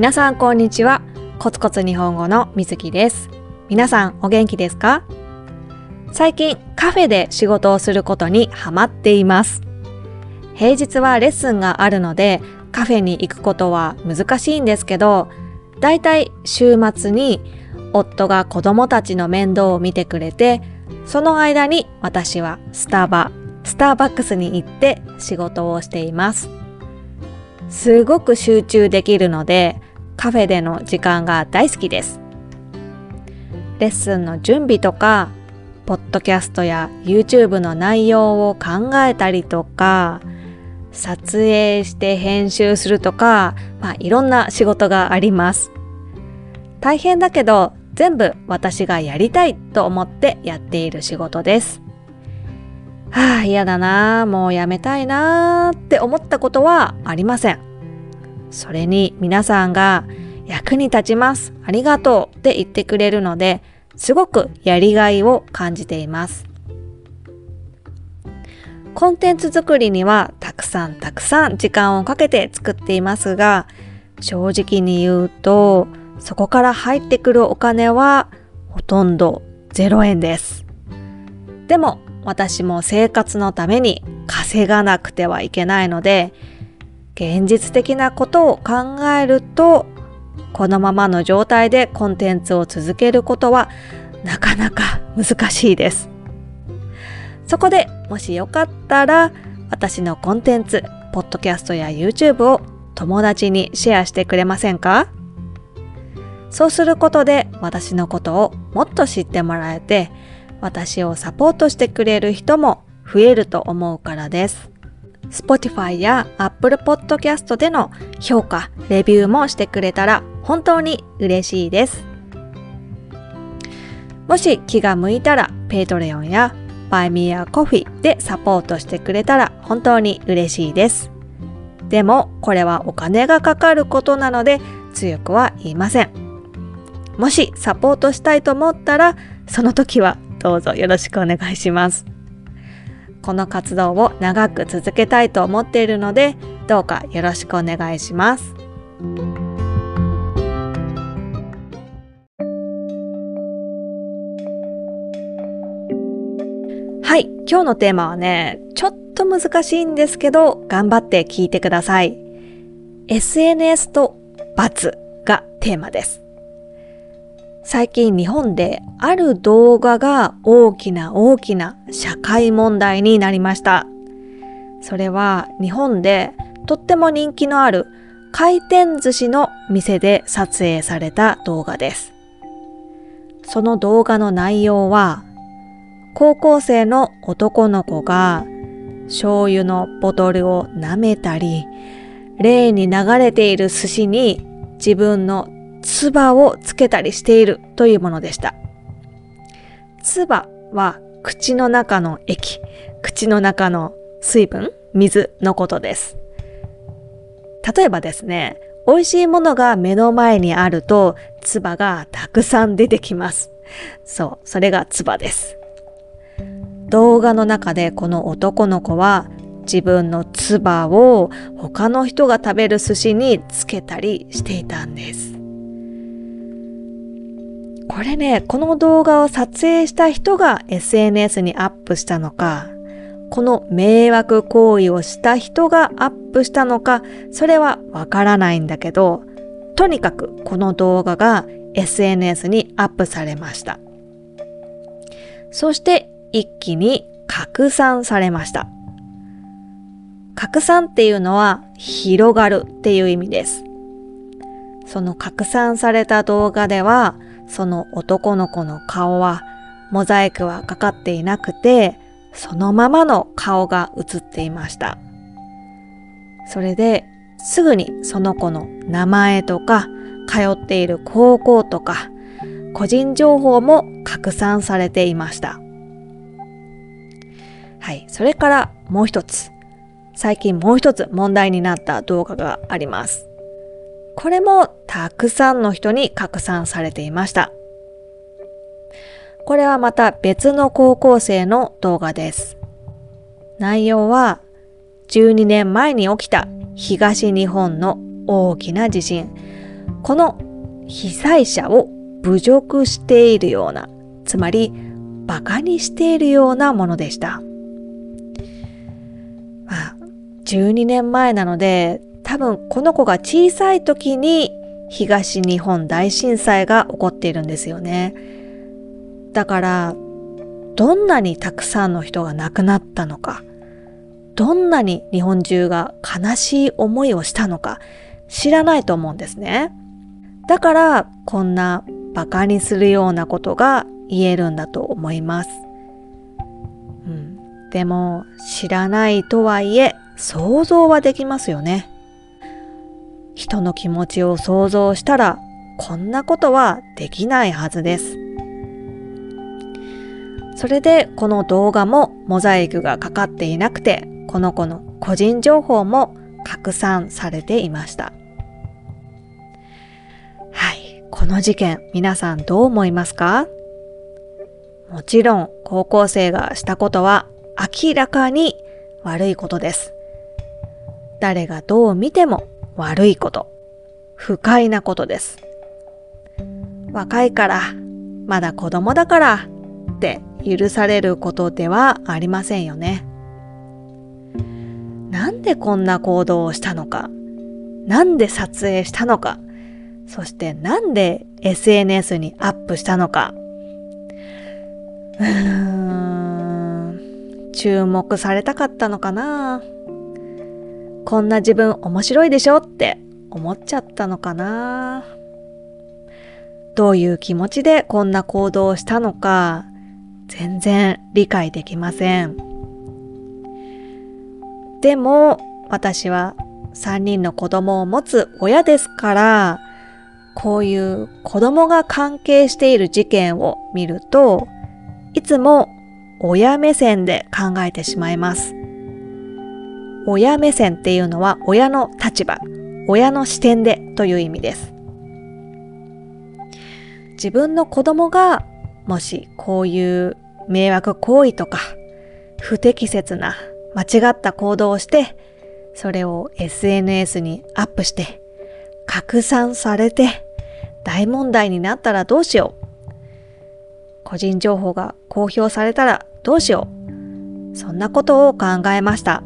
皆さんこんにちは。コツコツ日本語のみずきです。皆さんお元気ですか？最近カフェで仕事をすることにハマっています。平日はレッスンがあるのでカフェに行くことは難しいんですけど、だいたい週末に夫が子供たちの面倒を見てくれて、その間に私はスタバ、スターバックスに行って仕事をしています。すごく集中できるので、カフェでの時間が大好きです。レッスンの準備とか、ポッドキャストや YouTube の内容を考えたりとか、撮影して編集するとか、まあいろんな仕事があります。大変だけど、全部私がやりたいと思ってやっている仕事です。はあ、嫌だなあ、もうやめたいなあって思ったことはありません。それに皆さんが役に立ちます、ありがとうって言ってくれるので、すごくやりがいを感じています。コンテンツ作りにはたくさんたくさん時間をかけて作っていますが、正直に言うと、そこから入ってくるお金はほとんど0円です。でも私も生活のために稼がなくてはいけないので、現実的なことを考えると、このままの状態でコンテンツを続けることはなかなか難しいです。そこでもしよかったら私のコンテンツ、ポッドキャストや YouTube を友達にシェアしてくれませんか？そうすることで私のことをもっと知ってもらえて私をサポートしてくれる人も増えると思うからです。Spotify や Apple Podcast での評価、レビューもしてくれたら本当に嬉しいです。もし気が向いたら Patreon や Buy Me a Coffee でサポートしてくれたら本当に嬉しいです。でもこれはお金がかかることなので強くは言いません。もしサポートしたいと思ったらその時はどうぞよろしくお願いします。この活動を長く続けたいと思っているのでどうかよろしくお願いします。今日のテーマはね、ちょっと難しいんですけど頑張って聞いてください。SNS と罰がテーマです。最近日本である動画が大きな大きな社会問題になりました。それは日本でとっても人気のある回転寿司の店で撮影された動画です。その動画の内容は高校生の男の子が醤油のボトルを舐めたり、レーンに流れている寿司に自分の唾をつけたりしているというものでした。唾は口の中の液、口の中の水分、水のことです。例えばですね、美味しいものが目の前にあると唾がたくさん出てきます。そう、それが唾です。動画の中でこの男の子は自分の唾を他の人が食べる寿司につけたりしていたんです。これね、この動画を撮影した人が SNS にアップしたのか、この迷惑行為をした人がアップしたのか、それはわからないんだけど、とにかくこの動画が SNS にアップされました。そして一気に拡散されました。拡散っていうのは広がるっていう意味です。その拡散された動画では、その男の子の顔はモザイクはかかっていなくて、そのままの顔が映っていました。それですぐにその子の名前とか、通っている高校とか、個人情報も拡散されていました。はい。それからもう一つ。最近もう一つ問題になった動画があります。これもたくさんの人に拡散されていました。これはまた別の高校生の動画です。内容は12年前に起きた東日本の大きな地震。この被災者を侮辱しているような、つまり馬鹿にしているようなものでした。まあ、12年前なので、多分この子が小さい時に東日本大震災が起こっているんですよね。だから、どんなにたくさんの人が亡くなったのか、どんなに日本中が悲しい思いをしたのか知らないと思うんですね。だからこんな馬鹿にするようなことが言えるんだと思います。でも知らないとはいえ想像はできますよね。人の気持ちを想像したらこんなことはできないはずです。それでこの動画もモザイクがかかっていなくてこの子の個人情報も拡散されていました。はい。この事件、皆さんどう思いますか？もちろん、高校生がしたことは明らかに悪いことです。誰がどう見ても悪いこと、不快なことです。若いから、まだ子供だからって許されることではありませんよね。なんでこんな行動をしたのか、なんで撮影したのか、そしてなんで SNS にアップしたのか。うーん、注目されたかったのかなこんな自分面白いでしょって思っちゃったのかなどういう気持ちでこんな行動をしたのか全然理解できません。でも私は3人の子供を持つ親ですから、こういう子供が関係している事件を見ると、いつも親目線で考えてしまいます。親目線っていうのは親の立場、親の視点でという意味です。自分の子供がもしこういう迷惑行為とか不適切な間違った行動をして、それを SNS にアップして、拡散されて、大問題になったらどうしよう。個人情報が公表されたらどうしよう。そんなことを考えました。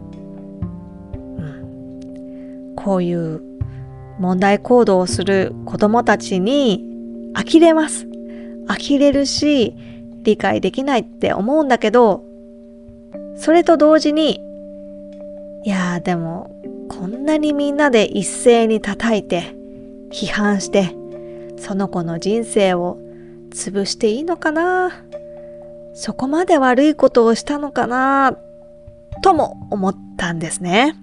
うん、こういう問題行動をする子供たちに呆れます。呆れるし、理解できないって思うんだけど、それと同時に、いやーでも、こんなにみんなで一斉に叩いて、批判して、その子の人生を潰していいのかな？そこまで悪いことをしたのかなとも思ったんですね。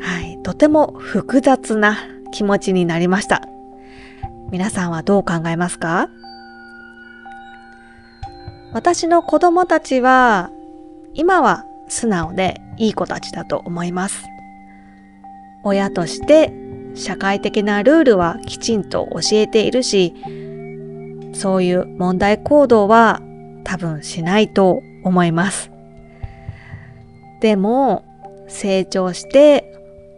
はい、とても複雑な気持ちになりました。皆さんはどう考えますか？私の子供たちは、今は素直でいい子たちだと思います。親として社会的なルールはきちんと教えているし、そういう問題行動は多分しないと思います。でも、成長して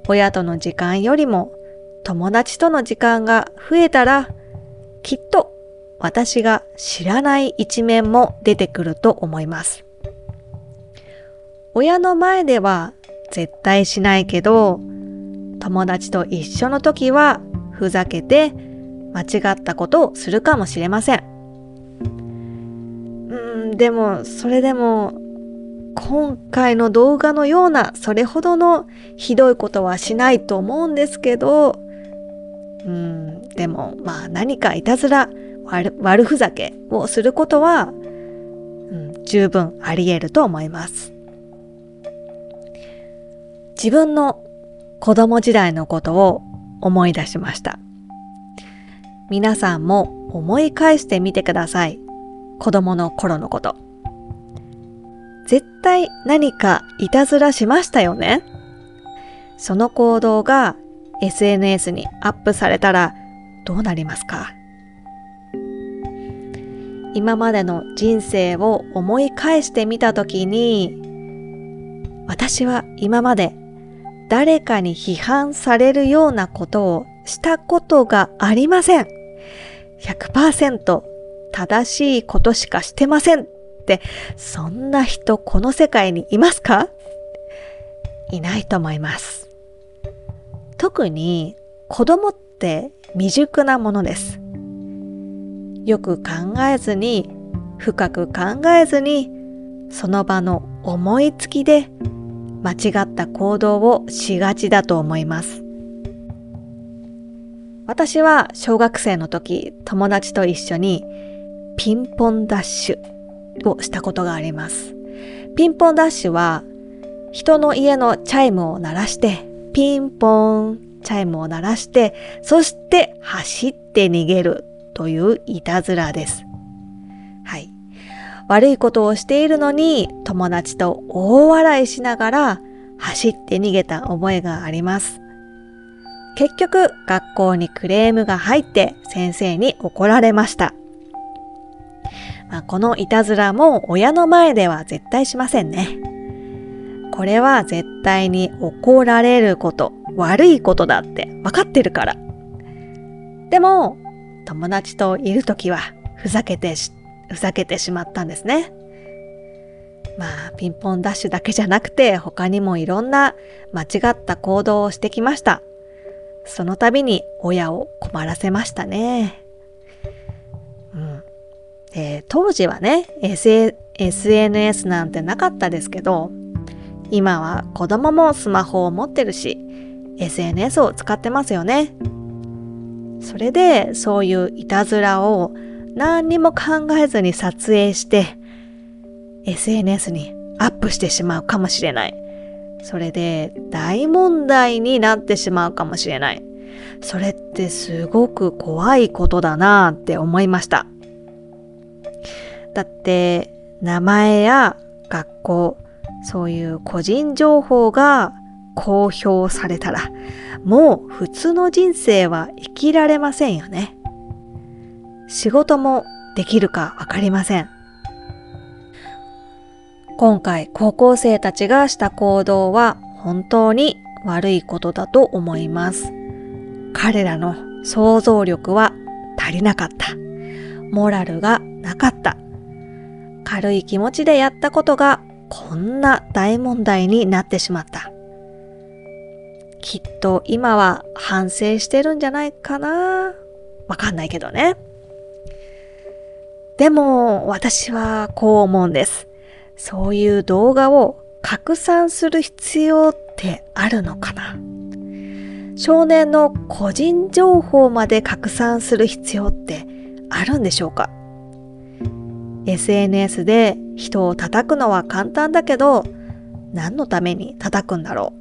親との時間よりも友達との時間が増えたら、きっと私が知らない一面も出てくると思います。親の前では絶対しないけど、友達と一緒の時はふざけて間違ったことをするかもしれません。うん、でも、それでも、今回の動画のようなそれほどのひどいことはしないと思うんですけど、うん、でもまあ何かいたずら悪悪ふざけをすることは、うん、十分あり得ると思います。自分の子供時代のことを思い出しました。皆さんも思い返してみてください。子供の頃のこと。絶対何かいたずらしましたよね？その行動が SNS にアップされたらどうなりますか？今までの人生を思い返してみたときに、私は今まで誰かに批判されるようなことをしたことがありません。100%正しいことしかしてませんって、そんな人この世界にいますか？いないと思います。特に子供って未熟なものです。よく考えずに、深く考えずに、その場の思いつきで間違った行動をしがちだと思います。私は小学生の時、友達と一緒にピンポンダッシュをしたことがあります。ピンポンダッシュは人の家のチャイムを鳴らして、ピンポン、チャイムを鳴らして、そして走って逃げるといういたずらです。はい。悪いことをしているのに友達と大笑いしながら走って逃げた覚えがあります。結局学校にクレームが入って先生に怒られました。まあ、このいたずらも親の前では絶対しませんね。これは絶対に怒られること、悪いことだって分かってるから。でも、友達といるときはふざけてふざけてしまったんですね。まあ、ピンポンダッシュだけじゃなくて、他にもいろんな間違った行動をしてきました。その度に親を困らせましたね。うん。えー、当時はね、SNS なんてなかったですけど、今は子供もスマホを持ってるし、SNS を使ってますよね。それでそういういたずらを何にも考えずに撮影して SNS にアップしてしまうかもしれない。それで大問題になってしまうかもしれない。それってすごく怖いことだなって思いました。だって名前や学校、そういう個人情報が公表されたらもう普通の人生は生きられませんよね。仕事もできるかわかりません。今回高校生たちがした行動は本当に悪いことだと思います。彼らの想像力は足りなかった。モラルがなかった。軽い気持ちでやったことがこんな大問題になってしまった。きっと今は反省してるんじゃないかなわかんないけどね。でも私はこう思うんです。そういう動画を拡散する必要ってあるのかな？少年の個人情報まで拡散する必要ってあるんでしょうか ?SNS で人を叩くのは簡単だけど何のために叩くんだろ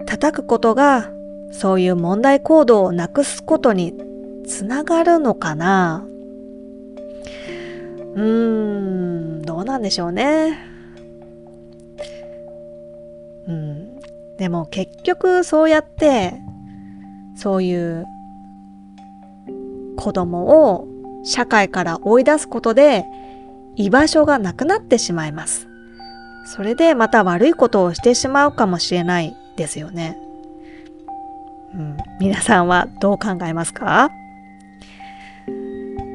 う？叩くことがそういう問題行動をなくすことにつながるのかな？うーん、どうなんでしょうね。うん。でも結局そうやって、そういう子供を社会から追い出すことで居場所がなくなってしまいます。それでまた悪いことをしてしまうかもしれないですよね。うん、皆さんはどう考えますか？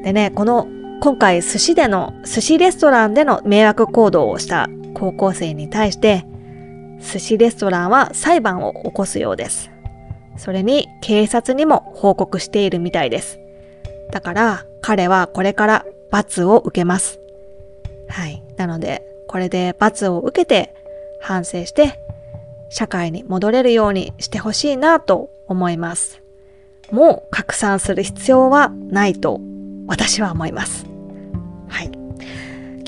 でね、この今回寿司での、寿司レストランでの迷惑行動をした高校生に対して、寿司レストランは裁判を起こすようです。それに警察にも報告しているみたいです。だから彼はこれから罰を受けます。はい。なので、これで罰を受けて反省して社会に戻れるようにしてほしいなと思います。もう拡散する必要はないと私は思います。はい。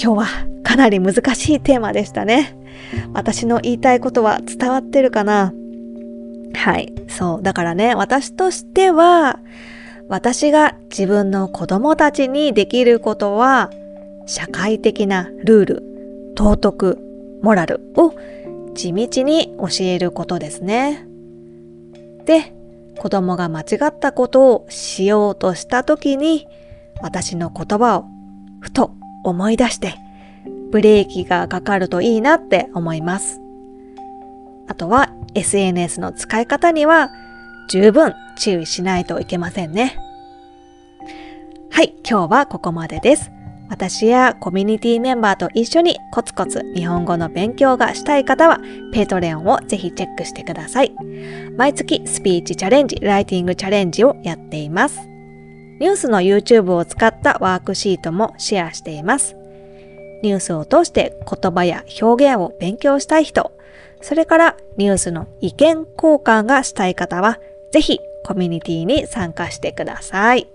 今日はかなり難しいテーマでしたね。私の言いたいことは伝わってるかなはい。そう。だからね、私としては、私が自分の子供たちにできることは、社会的なルール、道徳、モラルを地道に教えることですね。で、子供が間違ったことをしようとした時に、私の言葉をふと思い出してブレーキがかかるといいなって思います。あとは SNS の使い方には十分注意しないといけませんね。はい、今日はここまでです。私やコミュニティメンバーと一緒にコツコツ日本語の勉強がしたい方は、Patreon をぜひチェックしてください。毎月スピーチチャレンジ、ライティングチャレンジをやっています。ニュースの YouTube を使ったワークシートもシェアしています。ニュースを通して言葉や表現を勉強したい人、それからニュースの意見交換がしたい方は、ぜひコミュニティに参加してください。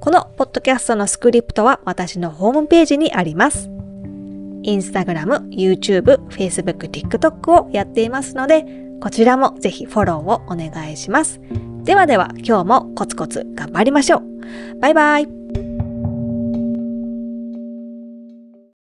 このポッドキャストのスクリプトは私のホームページにあります。インスタグラム、YouTube、Facebook、TikTok をやっていますので、こちらもぜひフォローをお願いします。ではでは今日もコツコツ頑張りましょう。バイバイ。